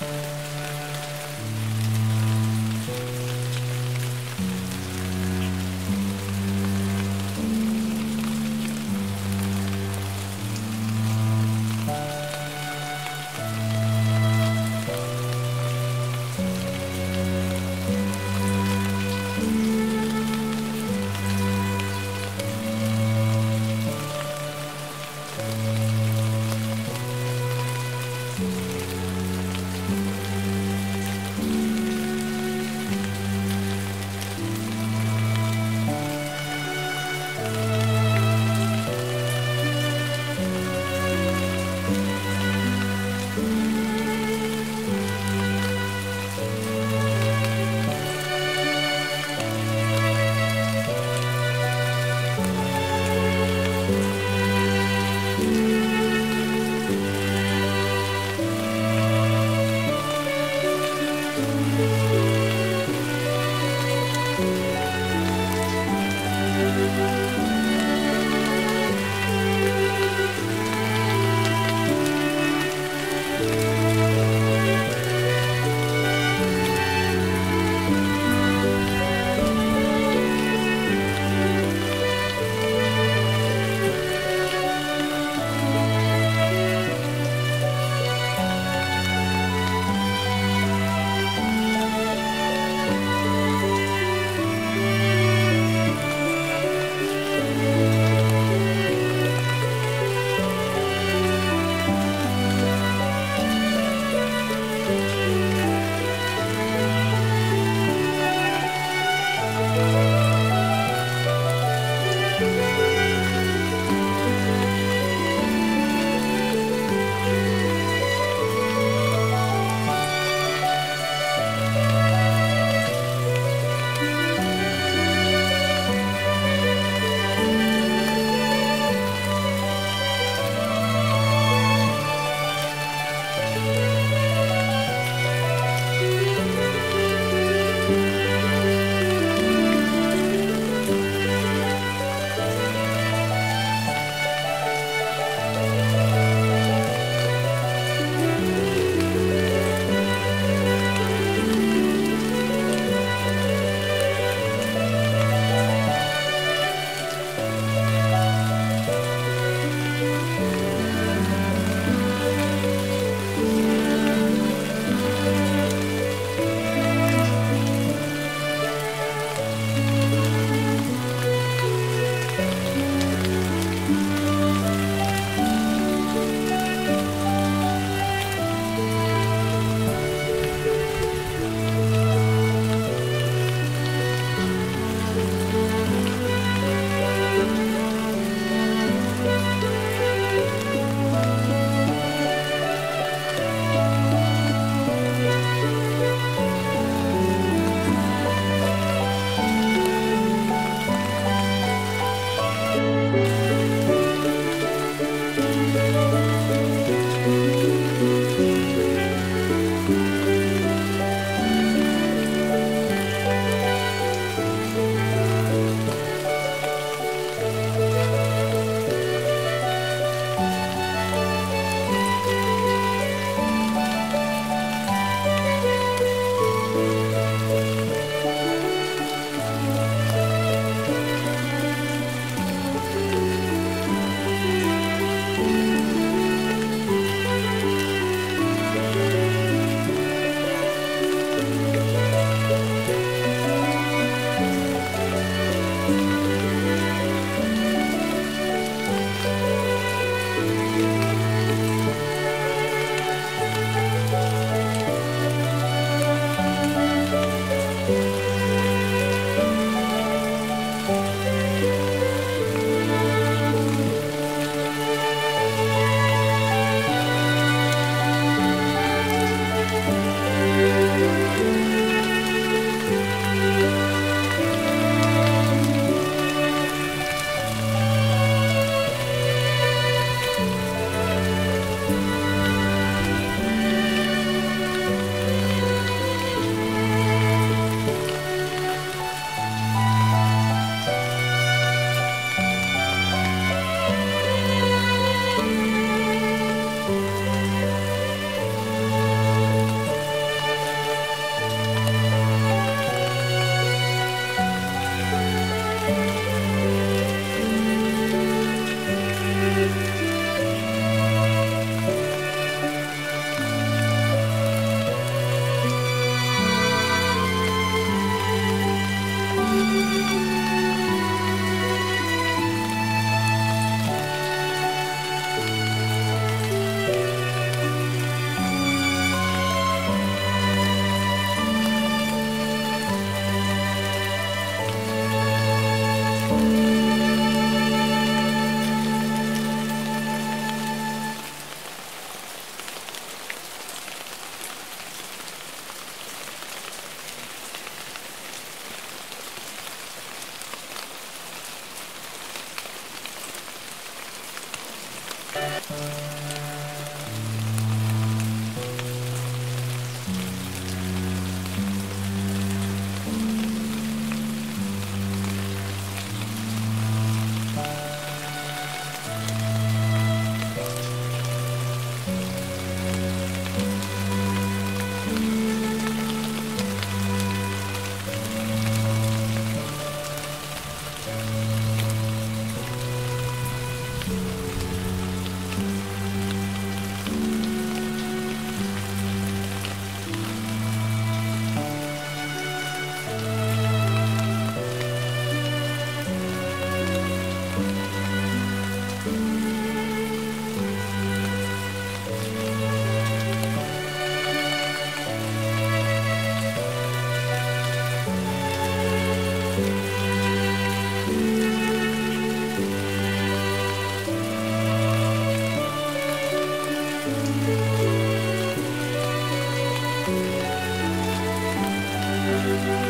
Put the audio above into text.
you Bye.